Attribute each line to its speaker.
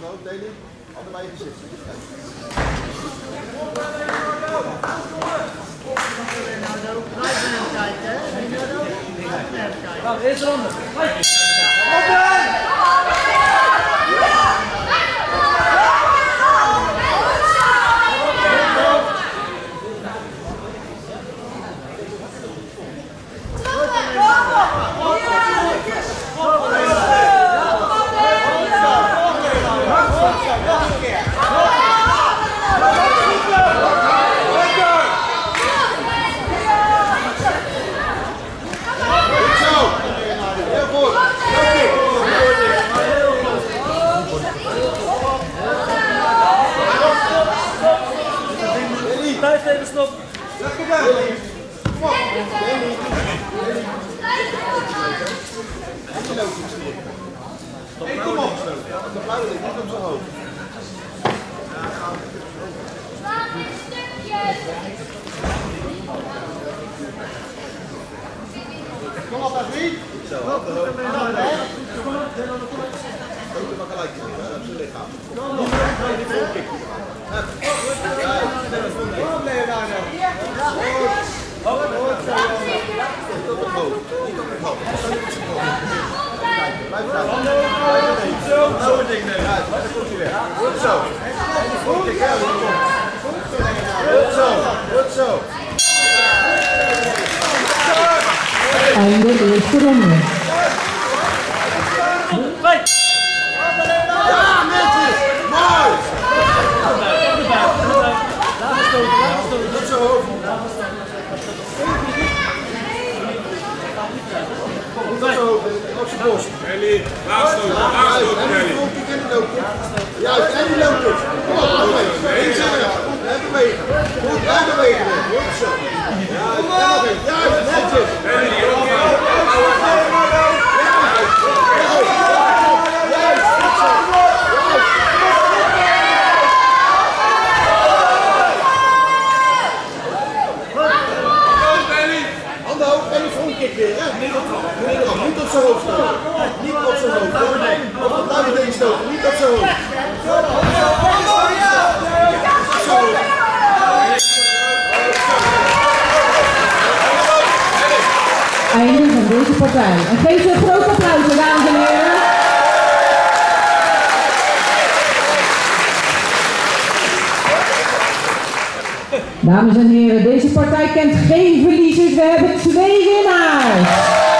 Speaker 1: Handen ook, Lely. Handen bij je gezicht.
Speaker 2: Nou, eerste ronde.
Speaker 1: Hey, kom op. De blauwe ligt niet op zijn hoofd. Kom op, Adrie. Zo, handen hoog. Handen hoog. Ook maar gelijk in, hè, op zijn lichaam. Kom op, Niet op het hoofd. Niet op het hoofd. ნაუშ. ველი, ლახსო, ლახსო, ველი. Niet op zijn hoofd stoten. Niet op zijn hoofd. Op het ding stoten. Niet op zijn hoofd.
Speaker 3: Einde van deze partij. En geef ze een groot applaus, dames en heren. Dames en heren, deze partij kent geen verliezers. We hebben twee winnaars.